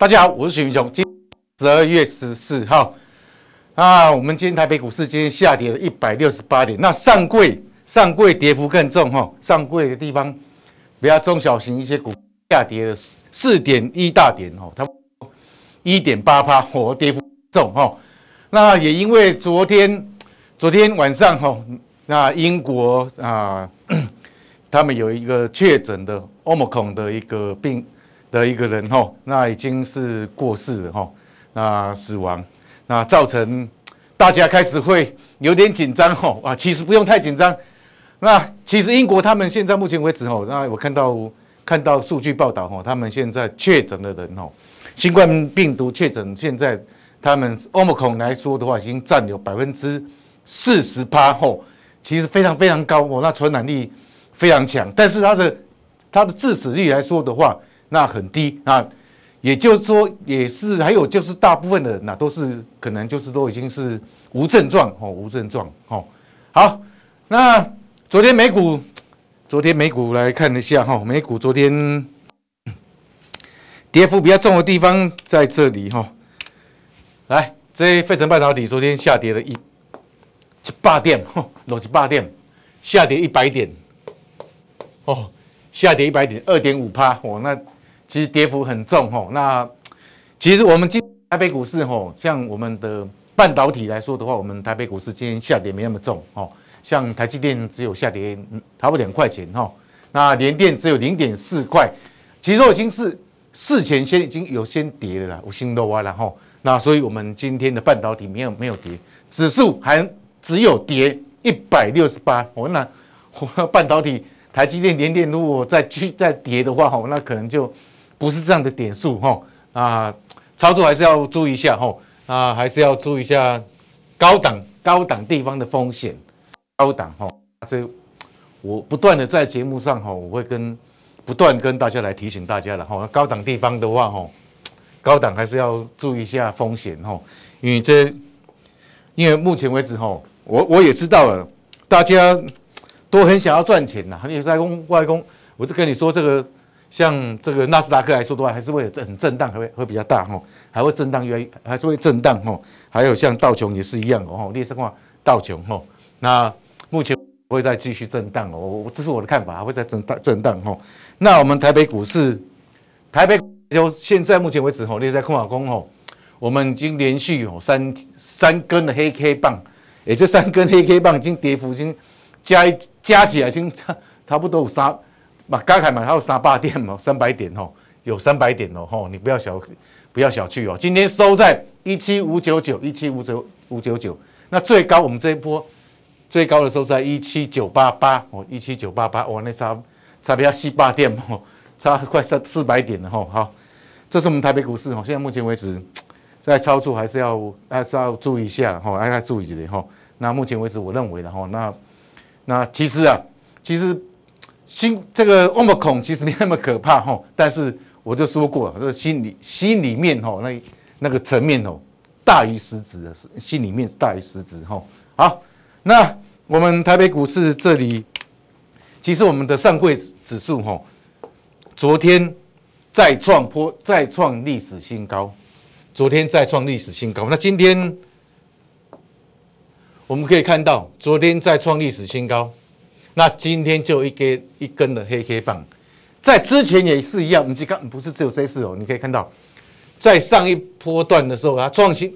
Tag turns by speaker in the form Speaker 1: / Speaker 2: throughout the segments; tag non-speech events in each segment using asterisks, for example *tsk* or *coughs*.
Speaker 1: 大家好，我是许明雄。今十二月十四号啊，我们今天台北股市今天下跌了一百六十八点。那上柜上柜跌幅更重哈，上柜的地方比较中小型一些股下跌了四点一大点哈，它一点八趴，哦，跌幅重哈。那也因为昨天昨天晚上哈，那英国啊，*clears throat* 他们有一个确诊的欧姆孔的一个病。的一个人哈，那已经是过世了哈，那死亡，那造成大家开始会有点紧张哈啊，其实不用太紧张。那其实英国他们现在目前为止哈，那我看到看到数据报道哈，他们现在确诊的人哈，新冠病毒确诊现在他们欧姆孔来说的话，已经占有百分之四十八后，其实非常非常高哦，那传染力非常强，但是它的它的致死率来说的话。那很低啊，也就是说，也是还有就是大部分的那，都是可能就是都已经是无症状哦，无症状哦。好，那昨天美股，昨天美股来看一下哈，美股昨天 *coughs* 跌幅比较重的地方在这里哈。来，这费城半导体昨天下跌了一七八点，逻辑八点，下跌一百点，哦，下跌一百点，二点五趴哦，那。其实跌幅很重吼，那其实我们今台北股市吼，像我们的半导体来说的话，我们台北股市今天下跌没那么重吼，像台积电只有下跌差不多两块钱吼，那联电只有零点四块，其实都已经是事前先已经有先跌的啦，我心都歪了吼，那所以我们今天的半导体没有没有跌，指数还只有跌一百六十八，我那半导体台积电联电如果再去再跌的话吼，那可能就。不是这样的点数哈啊，操作还是要注意一下哈啊，还是要注意一下高档高档地方的风险，高档哈，这我不断的在节目上哈，我会跟不断跟大家来提醒大家了哈，高档地方的话哈，高档还是要注意一下风险哈，因为这因为目前为止哈，我我也知道了，大家都很想要赚钱呐，你在公外公，我就跟你说这个。像这个纳斯达克来说的话，还是会很震荡，还会会比较大哈，还会震荡越还是会震荡哈。还有像道琼也是一样哦，列升化道琼哈，那目前会再继续震荡哦，我这是我的看法，还会再震荡震荡哈。那我们台北股市，台北就现在目前为止哈，列在空法工哈，我们已经连续有三三根的黑 K 棒，诶，这三根黑 K 棒已经跌幅已经加加起来已经差差不多有三。嘛，刚开嘛，还有三百点嘛，三百点哦，有三百点哦，吼，你不要小，不要小觑哦。今天收在一七五九九，一七五九五九九。那最高我们这一波最高的时候在一七九八八哦，一七九八八，哇，那差差不要四八点哦，差快三四百点了吼。好，这是我们台北股市哦，现在目前为止在操作还是要还是要注意一下吼，还要注意一点吼。那目前为止我认为的吼，那那其实啊，其实。心这个欧姆孔其实没那么可怕哈，但是我就说过，这个心理心里面哈那那个层面哦大于实质的，心里面是大于实质哈。好，那我们台北股市这里，其实我们的上柜指数哈，昨天再创破再创历史新高，昨天再创历史新高。那今天我们可以看到，昨天再创历史新高。那今天就一根一根的黑黑棒，在之前也是一样，我们刚不是只有这次哦，你可以看到，在上一波段的时候，它创新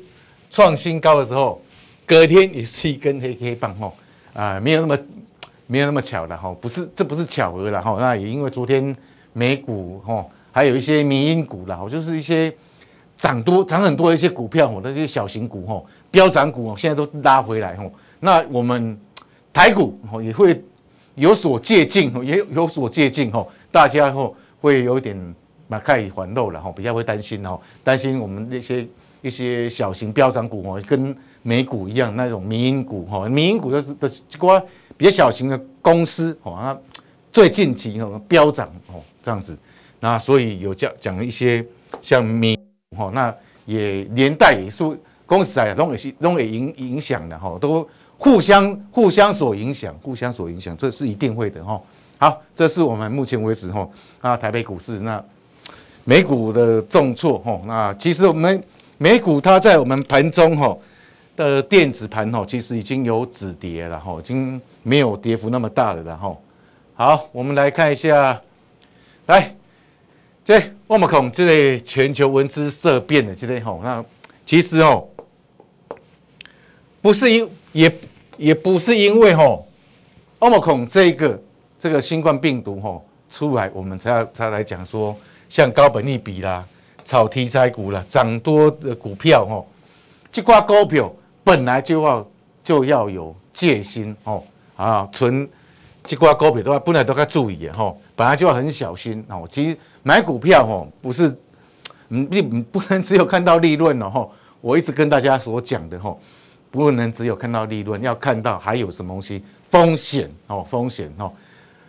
Speaker 1: 创新高的时候，隔天也是一根黑黑棒哈，啊，没有那么没有那么巧的哈，不是这不是巧合了哈，那也因为昨天美股哈，还有一些民营股啦，就是一些涨多涨很多的一些股票哦，那些小型股哈，飙涨股哦，现在都拉回来哈，那我们台股哦也会。有所借鉴，也有所借鉴吼，大家吼会有一点马开环漏了吼，比较会担心哦，担心我们那些一些小型标涨股哦，跟美股一样那种民营股哈，民营股的的瓜比较小型的公司哦，那最近期哦飙涨哦这样子，那所以有讲讲一些像民哈，那也连带也是公司啊，都也是都也影影响的哈，都。互相互相所影响，互相所影响，这是一定会的哈。好，这是我们目前为止哈。啊台北股市那美股的重挫哈，那其实我们美股它在我们盘中哈的电子盘哈，其实已经有止跌了哈，已经没有跌幅那么大了然后，好，我们来看一下，来，这我们看这类全球文资色变的这类哈，那其实哦，不是因也也不是因为哈，奥密克戎这个这个新冠病毒哈出来，我们才要才来讲说。像高本利比啦、炒题材股啦、涨多的股票吼，这挂股票本来就要就要有戒心哦啊，存这挂股票的话，本来都该注意的吼，本来就要很小心哦。其实买股票吼，不是嗯，你不能只有看到利润了吼。我一直跟大家所讲的吼，不能只有看到利润，要看到还有什么东西风险哦，风险哦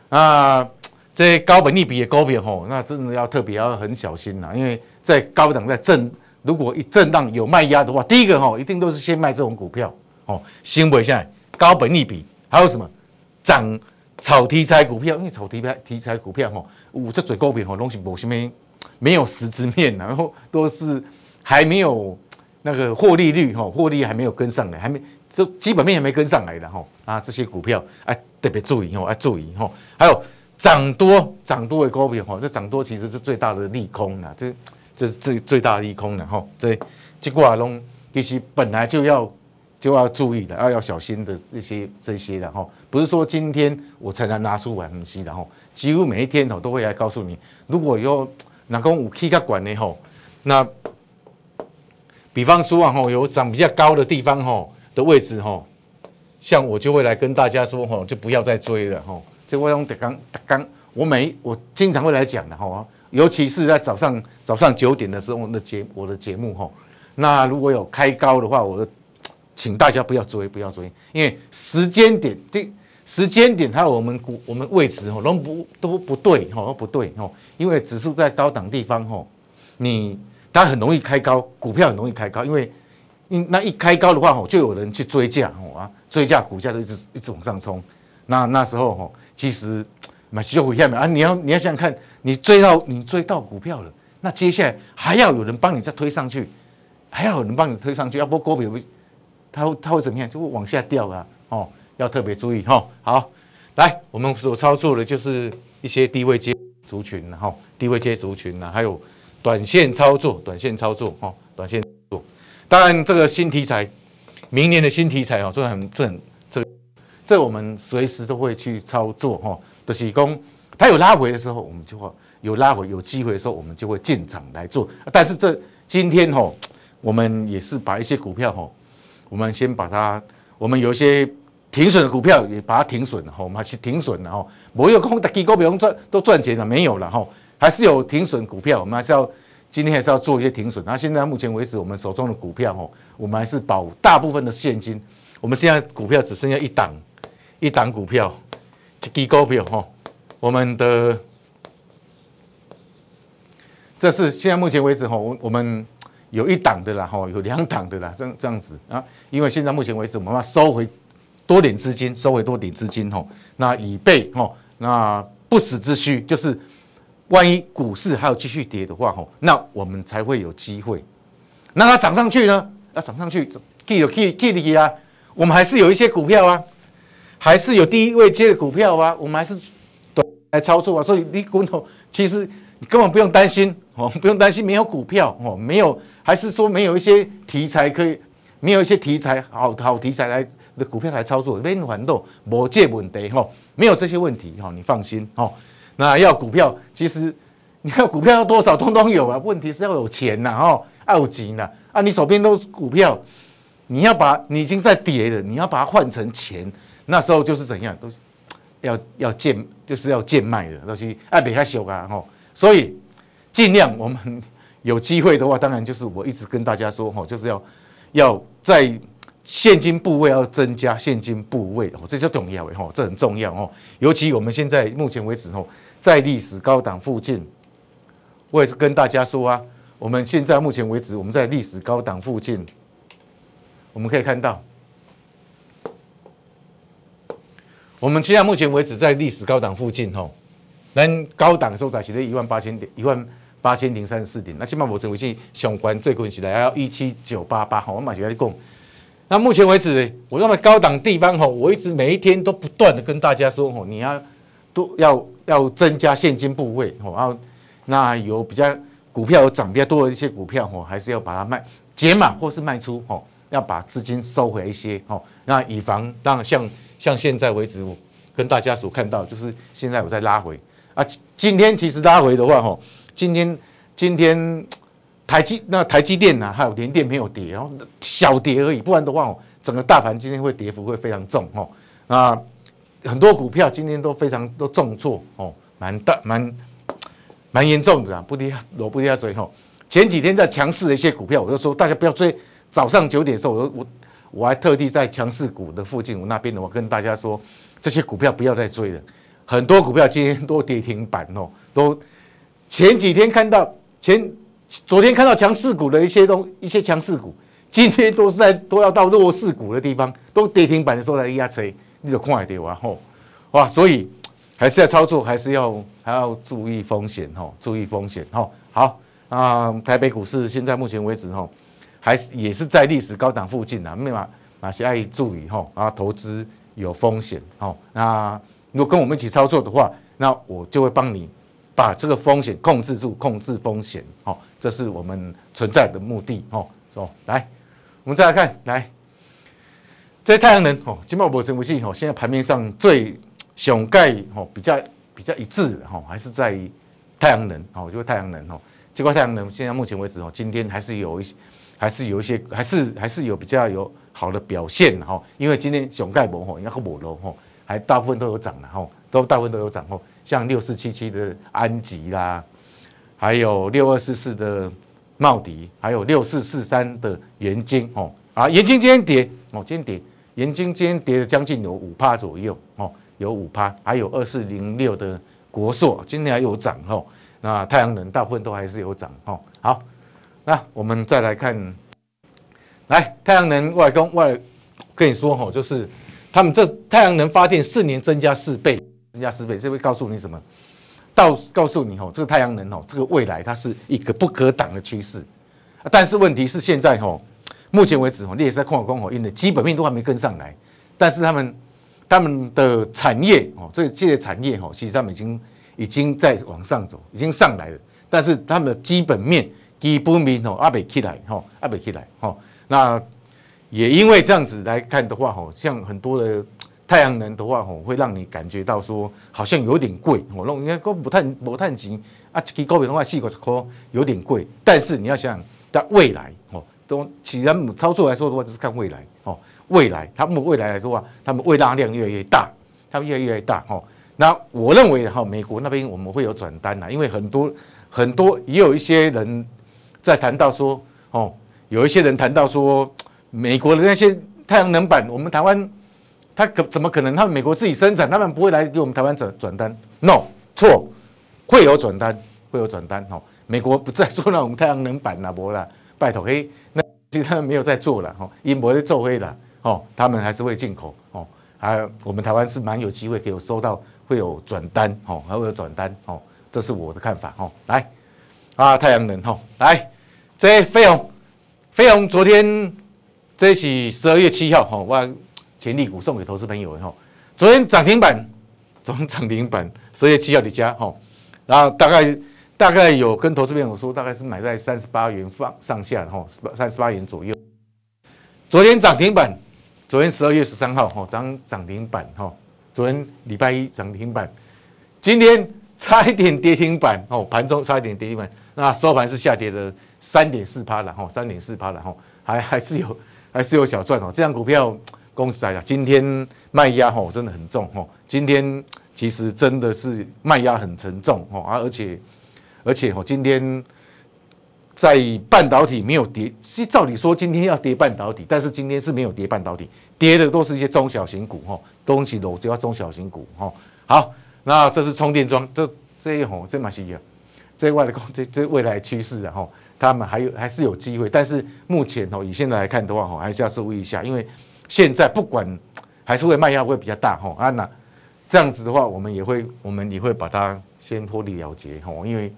Speaker 1: 啊。这高本利比的高票吼，那真的要特别要很小心呐，因为在高档在震，如果一震荡有卖压的话，第一个哦一定都是先卖这种股票哦。新闻现在高本利比还有什么涨炒题材股票？因为炒题材题材股票哦，五这嘴高票吼东西某些没没有实质面，然后都是还没有那个获利率哈，获利还没有跟上来，还没这基本面还没跟上来的哈啊，这些股票哎特别注意哦，要注意吼，还有。涨多涨多的股票哈，这涨多其实是最大的利空了，这这是最最大的利空了哈。这这挂龙其实本来就要就要注意的，要要小心的这些这些的哈，不是说今天我才能拿出来分析的哈，几乎每一天哦都会来告诉你，如果有哪公五 K 个管的哈，那比方说啊哈，有涨比较高的地方哈的位置哈，像我就会来跟大家说哈，就不要再追了哈。这我用德刚德刚，我每我经常会来讲的哈，尤其是在早上早上九点的时候的节我的节目哈，那如果有开高的话，我请大家不要追不要追，因为时间点这时间点还有我们股我们位置哈都不都不对哈都不对哈，因为指数在高档地方哈，你它很容易开高，股票很容易开高，因为因那一开高的话哈，就有人去追价啊，追价股价都一直一直往上冲，那那时候吼。其实买就回下面啊！你要你要想想看，你追到你追到股票了，那接下来还要有人帮你再推上去，还要有人帮你推上去，要不股票会它它会怎么样？就会往下掉啊！哦，要特别注意哈。好，来，我们所操作的就是一些低位接族群，然后低位接族群呢，还有短线操作，短线操作哈，短线做。当然，这个新题材，明年的新题材哦，这很这很。这我们随时都会去操作哈，的是供它有拉回的时候，我们就会有拉回有机会的时候，我们就会进场来做。但是这今天哈，我们也是把一些股票哈，我们先把它，我们有一些停损的股票也把它停损了哈，我们还是停损了哈。没有空大机构不用赚都赚钱了没有了哈，还是有停损股票，我们还是要今天还是要做一些停损。那现在目前为止，我们手中的股票哈，我们还是保大部分的现金。我们现在股票只剩下一档。一档股票，一支股票哈，我们的这是现在目前为止哈，我我们有一档的啦哈，有两档的啦，这样这样子啊，因为现在目前为止，我们要收回多点资金，收回多点资金哈，那以备哈，那不时之需，就是万一股市还有继续跌的话吼，那我们才会有机会。那它涨上去呢？要涨上去，K 有 K K 的啊，我们还是有一些股票啊。还是有第一位接的股票啊，我们还是短来操作啊，所以你股头其实你根本不用担心哦，不用担心没有股票哦，没有，还是说没有一些题材可以，没有一些题材好好题材来的股票来操作，没反动，没借问题哈，没有这些问题哈，你放心哦。那要股票，其实你要股票要多少，通通有啊，问题是要有钱呐哈，要有钱呐啊，你手边都是股票，你要把你已经在跌了，你要把它换成钱。那时候就是怎样，都是要要贱，就是要贱卖的东西，爱比较小啊吼，所以尽量我们有机会的话，当然就是我一直跟大家说吼，就是要要在现金部位要增加现金部位哦，这就重要的吼，这很重要哦。尤其我们现在目前为止吼，在历史高档附近，我也是跟大家说啊，我们现在目前为止我们在历史高档附近，我们可以看到。我们现在目前为止在历史高档附近吼，咱高档收在是在一万八千点，一万八千零三十四点，那起码目前为止相关最近是来要一七九八八，好，我马上跟你讲。那目前为止，我认为高档地方吼，我一直每一天都不断的跟大家说吼，你要都要要增加现金部位吼，然后那有比较股票有涨比较多的一些股票吼，还是要把它卖解码或是卖出吼，要把资金收回一些吼，那以防让像像现在为止，我跟大家所看到就是现在我在拉回啊，今天其实拉回的话吼，今天今天。台积那台积电呐，还有联电没有跌，然后小跌而已，不然的话，整个大盘今天会跌幅会非常重哦。啊，很多股票今天都非常都重挫哦，蛮大蛮蛮严重的啊，不跌落不跌下追吼。前几天在强势的一些股票，我就说大家不要追。早上九点的时候，我我我还特地在强势股的附近，我那边的我跟大家说，这些股票不要再追了。很多股票今天都跌停板哦，都前几天看到前。昨天看到强势股的一些东一些强势股，今天都是在都要到弱势股的地方，都跌停板的时候来压车，你就快点哇吼，哇，所以还是要操作，还是要还要注意风险吼，注意风险吼。好啊，台北股市现在目前为止吼，还是也是在历史高档附近啊，没嘛哪些爱注意吼啊，投资有风险吼。那如果跟我们一起操作的话，那我就会帮你。把这个风险控制住，控制风险，哦，这是我们存在的目的，哦，走，来，我们再来看，来，这太阳能，哦，金茂博成为器，哦，现在盘面上最雄盖，哦，比较比较一致的，哦，还是在太阳能，哦，就是太阳能，哦，这块太阳能现在目前为止，哦，今天还是有一些，还是有一些，还是还是有比较有好的表现，哈，因为今天雄盖博，哦，应该和博楼，哦，还大部分都有涨了，哈，都大部分都有涨，哦。像六四七七的安吉啦，还有六二四四的茂迪，还有六四四三的元晶哦，啊，元晶今天跌哦，今天跌，元晶今天跌了将近有五趴左右哦，有五趴，还有二四零六的国硕今天还有涨哦，那太阳能大部分都还是有涨哦。好，那我们再来看，来太阳能外公外跟你说哦，就是他们这太阳能发电四年增加四倍。增加四倍，这会告诉你什么？到告诉你哦，这个太阳能哦，这个未来它是一个不可挡的趋势。但是问题是现在哦，目前为止哦，列在矿光火印的基本面都还没跟上来。但是他们他们的产业哦，这这些产业哦，其实他们已经已经在往上走，已经上来了。但是他们的基本面基本面哦，阿北起来哈，阿北起来哈。那也因为这样子来看的话哦，像很多的。太阳能的话，吼会让你感觉到说好像有点贵，我弄应该不太不太急啊，这个高比的话，四个块有点贵。但是你要想，在未来，哦，都其实操作来说的话，就是看未来，哦，未来他们未来来说话，他们未拉量越来越大，他们越来越大，哦。那我认为，哈，美国那边我们会有转单呐，因为很多很多也有一些人在谈到说，哦，有一些人谈到说，美国的那些太阳能板，我们台湾。他可怎么可能？他们美国自己生产，他们不会来给我们台湾转转单。No，错，会有转单，会有转单。哈，美国不再做那种太阳能板啦，不啦，拜托嘿，那其实他们没有在做了。哈，英国在做黑了。哦，他们还是会进口。哦，还我们台湾是蛮有机会可以收到会有转单。哦，还会有转单。哦，这是我的看法。哦，来，啊，太阳能。哈，来，这飞鸿，飞鸿昨天这起十二月七号。哈，我。潜力股送给投资朋友哈，昨天涨停板，昨天涨停板，十二月七号的家哈，然后大概大概有跟投资朋友说，大概是买在三十八元放上下哈，三十八元左右。昨天涨停板，昨天十二月十三号哈涨涨停板哈，昨天礼拜一涨停板，今天差一点跌停板哦，盘中差一点跌停板，那收盘是下跌的三点四趴了哈，三点四趴了哈，还还是有还是有小赚哦，这张股票。公司来讲，今天卖压吼真的很重吼，今天其实真的是卖压很沉重吼，而且而且吼，今天在半导体没有跌，其实照理说今天要跌半导体，但是今天是没有跌半导体，跌的都是一些中小型股哈，东西都就要中小型股哈。好，那这是充电桩，这这一吼这马西亚，这外的这这未来趋势啊吼，他们还有还是有机会，但是目前哦以现在来看的话哈，还是要注意一下，因为。现在不管还是会卖压会比较大哈啊，那这样子的话，我们也会我们也会把它先脱离了结吼，因为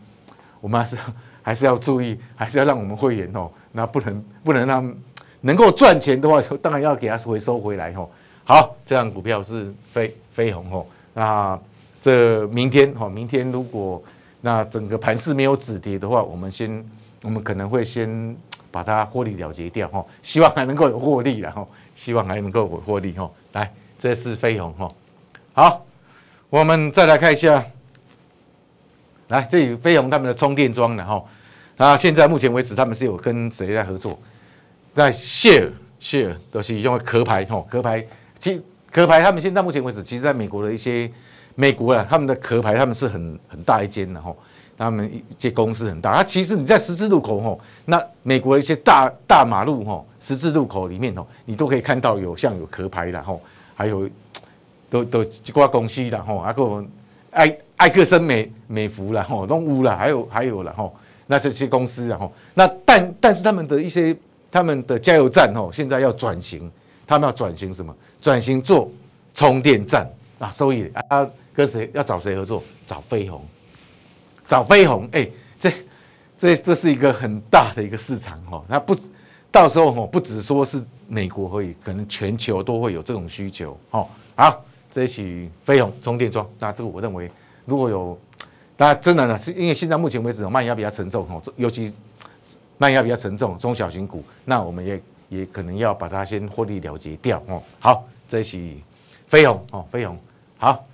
Speaker 1: 我们还是还是要注意，还是要让我们会员哦，那不能不能让能够赚钱的话，当然要给它回收回来哦。好，这样股票是飞飞鸿哦。那这明天哈，明天如果那整个盘势没有止跌的话，我们先我们可能会先把它获利了结掉哈。希望还能够有获利然后，希望还能够有获利哈。来，这是飞鸿哈。好，我们再来看一下，来这里飞鸿他们的充电桩了哈。那现在目前为止，他们是有跟谁在合作？在 share share 都是用壳牌哈，壳牌。其壳牌他们现在目前为止，其实在美国的一些美国啊，他们的壳牌他们是很很大一间的哈，他们一些公司很大。它其实你在十字路口吼，那美国的一些大大马路吼，十字路口里面吼，你都可以看到有像有壳牌的吼，还有 *tsk* 都都几挂公司的吼，还有艾艾克森美美孚啦吼，弄屋啦，还有还有了吼，那这些公司然后，那但但是他们的一些他们的加油站吼，现在要转型。他们要转型什么？转型做充电站啊！所以啊，跟谁要找谁合作？找飞鸿，找飞鸿。哎，这这这是一个很大的一个市场哈。那不到时候哈，不只说是美国而已，可能全球都会有这种需求。好，好，这一起飞鸿充电桩。那这个我认为，如果有那真的呢，是因为现在目前为止卖压比较沉重哈，尤其卖压比较沉重，中小型股，那我们也。也可能要把它先获利了结掉哦。好，这是飞鸿哦，飞鸿好，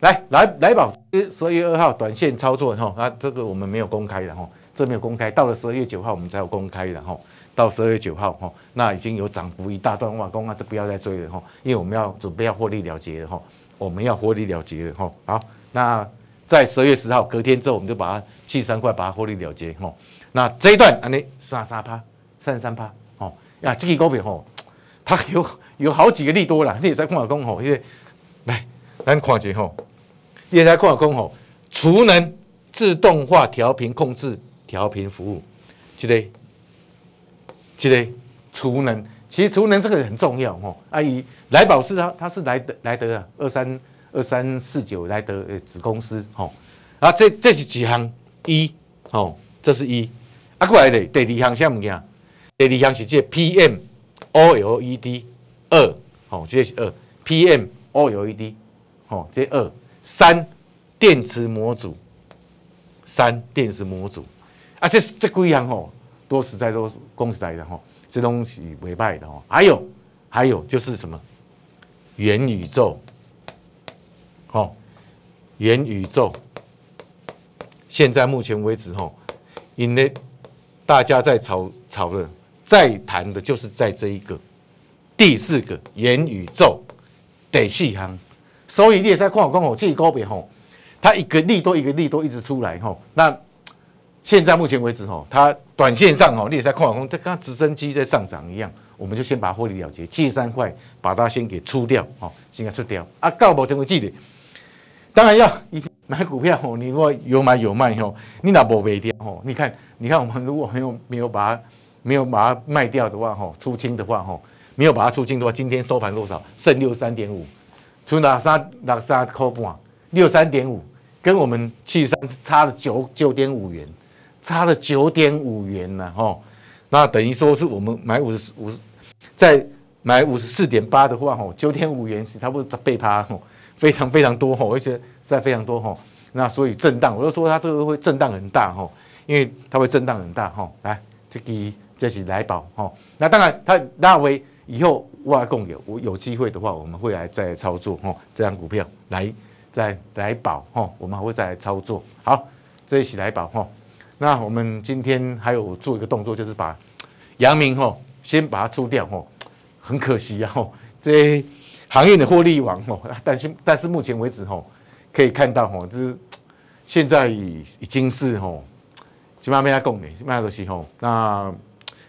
Speaker 1: 来来来宝，十二月二号短线操作哈，那这个我们没有公开的哈，这没有公开，到了十二月九号我们才有公开的哈。到十二月九号哈，那已经有涨幅一大段哇，公啊，这不要再追了哈，因为我们要准备要获利了结了哈，我们要获利了结了哈。好，那在十二月十号隔天之后，我们就把它七三块把它获利了结吼。那这一段啊，你三三趴，三十三趴。呀，这个股票吼，它有有好几个利多啦，你也在看下讲吼，因为来咱看下吼，你也在看下讲吼，储能自动化调频控制调频服务，这个这个储能，其实储能这个很重要吼。阿姨来宝是它它是来德来德啊，二三二三四九来德呃子公司吼，啊这这是几行一吼，这是一。啊过来的第二行什么物件？第二项是这 PM OLED 二，好，这是二。PM OLED，好，这二。三电池模组，三电池模组，啊，这这几样吼，都实在都公司来的吼，这东西委派的吼，还有还有就是什么？元宇宙，好，元宇宙，现在目前为止吼，因为大家在炒炒的。在谈的就是在这一个第四个元宇宙得细行，所以你也在看我讲哦，这高别吼，它一个利多一个利多一直出来吼。那现在目前为止吼，它短线上吼，你也在看我讲，这跟直升机在上涨一样，我们就先把获利了结，七十三块把它先给出掉哦，先给出掉啊。到目前为止，当然要买股票吼，你如果有买有卖吼，你那不卖掉吼，你看你看我们如果没有没有把它。没有把它卖掉的话，吼出清的话，吼没有把它出清的话，今天收盘多少？剩六三点五，出哪三哪三块半？六三点五，跟我们七十三差了九九点五元，差了九点五元呢，吼。那等于说是我们买五十五十，在买五十四点八的话，吼九点五元是差不多十倍趴，吼非常非常多，哈而且实在非常多，哈。那所以震荡，我就说它这个会震荡很大，哈，因为它会震荡很大，哈。来这个。这是来宝哈，那当然，他那为以后挖共有，我有机会的话，我们会来再操作哈，这张股票来再来宝哈，我们还会再来操作。好，这一起来宝哈，那我们今天还有做一个动作，就是把阳明哈先把它出掉哈，很可惜啊哈，这行业的获利王哦，*laughs* 但是但是目前为止哈，可以看到哈，就是 *tsk* 现在已已经是哈，起码没他供的，起码都是哈，那。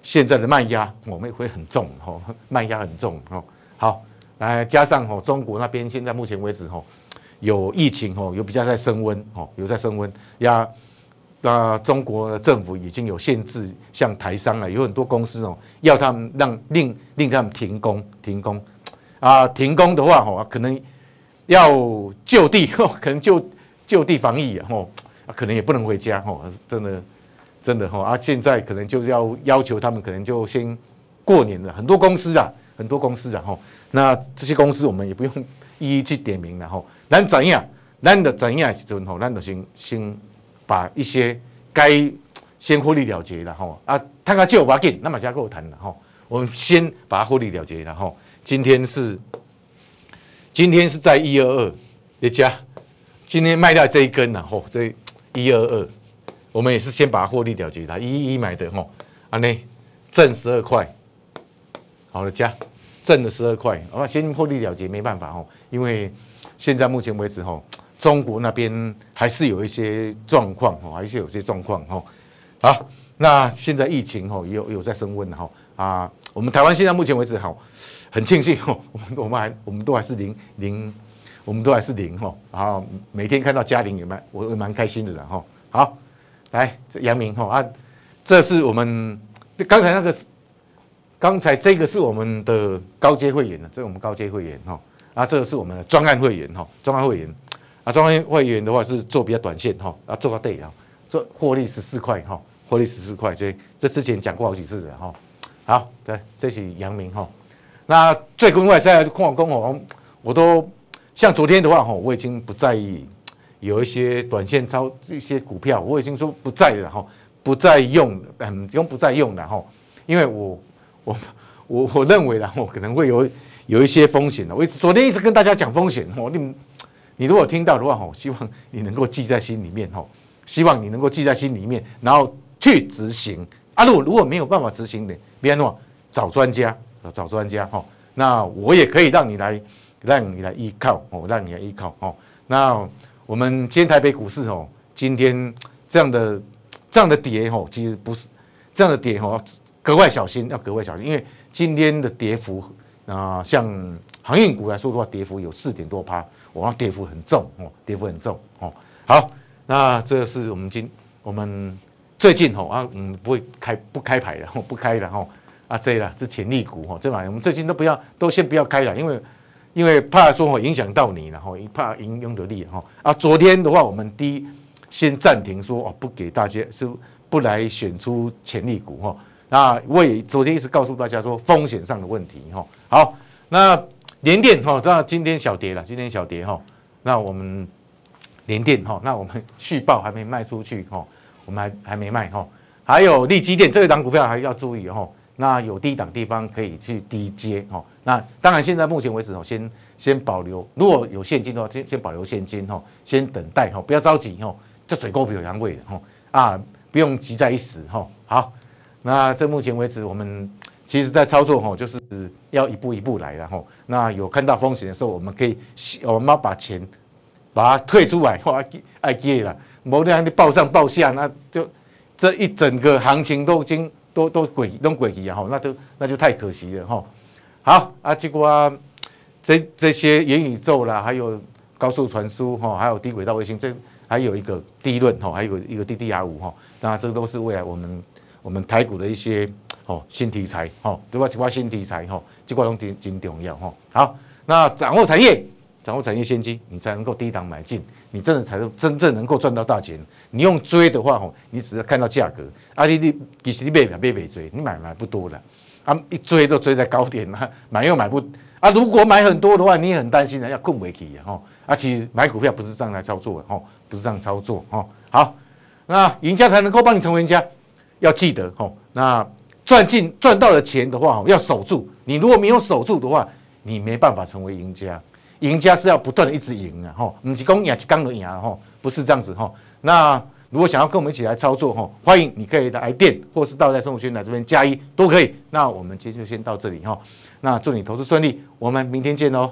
Speaker 1: 现在的卖压我们会很重哈，*laughs* 卖压很重哈。好，来加上哈，中国那边现在目前为止哈，有疫情哈，有比较在升温哈，有在升温压。那中国政府已经有限制，像台商啊，有很多公司哦，要他们让令令他们停工停工啊，停工的话哈，可能要就地 *laughs* 可能就就地防疫啊，可能也不能回家哈，真的真的吼啊，现在可能就要要求他们可能就先过年了，很多公司啊，很多公司啊哈，那这些公司我们也不用一一去点名了哈，咱怎样，咱的怎样时阵吼，咱就先先把一些该 *tsk* 先获利了结了吼啊，谈个就把紧，那么加够谈了哈，我们先把它获利了结了哈，今天是今天是在一二二一家。今天卖掉这一根然后这一二二，我们也是先把它获利了结它，一一买的吼，啊呢挣十二块，好了加挣了十二块，啊先获利了结没办法吼，因为现在目前为止吼，中国那边还是有一些状况吼，还是有些状况吼，好，那现在疫情吼有有在升温吼啊，我们台湾现在目前为止好，很庆幸 *laughs* 哦，我们我们还我们都还是零零。我们都还是零哈，然后每天看到嘉玲也蛮，我也蛮开心的哈。好，来这杨明哈啊，这是我们刚才那个是，刚才这个是我们的高阶会员的，这是我们高阶会员哈。啊，这个是我们的专案会员哈，专案会员啊，专案会员的话是做比较短线哈，啊做到对啊，做获利十四块哈，获利十四块，这这之前讲过好几次的哈。好，对，这是杨明哈。那最近外在看工哦，我都。像昨天的话，哈，我已经不在意有一些短线操一些股票，我已经说不在了，哈，不再用，嗯，用不再用了，哈，因为我我我我认为，然后可能会有有一些风险的。我昨天一直跟大家讲风险，我，你你如果听到的话，哈，希望你能够记在心里面，哈，希望你能够记在心里面，然后去执行。啊，如果如果没有办法执行的，别弄找专家，找专家，哈，那我也可以让你来。让你来依靠哦，让你来依靠哦。那我们今天台北股市哦，今天这样的这样的跌哦，其实不是这样的跌哦，格外小心，要格外小心，因为今天的跌幅啊，像航运股来说的话，跌幅有四点多趴，哇，跌幅很重哦，跌幅很重哦。好，那这是我们今我们最近哦啊，嗯，不会开不开牌的，不开的哈啊，这啦这潜力股哈，这玩意我们最近都不要，都先不要开了，因为。因为怕说会影响到你，然后怕影用的力哈啊。昨天的话，我们第一先暂停说哦，不给大家是不来选出潜力股哈。那我也昨天一直告诉大家说风险上的问题哈。好，那联电哈，那今天小跌了，今天小跌哈。那我们联电哈，那我们 *laughs* 续报还没卖出去哈，我们还还没卖哈。还有利基电这一档股票还要注意哈。那有低档地方可以去低接哈。那当然，现在目前为止哦，先先保留。如果有现金的话，先先保留现金哈，先等待哈，不要着急哈。这水沟比较阳贵的哈啊，不用急在一时哈。好，那这目前为止，我们其实在操作哈，就是要一步一步来然后，那有看到风险的时候，我们可以我们要把钱把它退出来，或爱接了，某那样的报上报下，那就这一整个行情都已经都都鬼都鬼气啊哈，那就那就太可惜了哈。好啊，结果啊，这这些元宇宙啦，还有高速传输哈，还有低轨道卫星，这还有一个低论哈，还有一个 DDR 五哈，那这都是未来我们我们台股的一些哦新题材哈，对吧？几块新题材哈，这块东西真重要哈。好，那掌握产业，掌握产业先机，你才能够低档买进，你真的才能真正能够赚到大钱。你用追的话吼，你只是看到价格，啊你你其实你买买买追，你买买不多了。啊，一追都追在高点嘛，买又买不啊。如果买很多的话，你也很担心的，要困回去啊。吼，啊，其实买股票不是这样来操作的，吼，不是这样操作，吼。好，那赢家才能够帮你成为赢家，要记得，吼，那赚进赚到了钱的话，吼，要守住。你如果没有守住的话，你没办法成为赢家。赢家是要不断的一直赢啊，吼，不是讲赢一刚能赢，吼，不是这样子，吼。那如果想要跟我们一起来操作哈，欢迎你可以来电，或是到在生活圈来这边加一都可以。那我们今天就先到这里哈，那祝你投资顺利，我们明天见哦。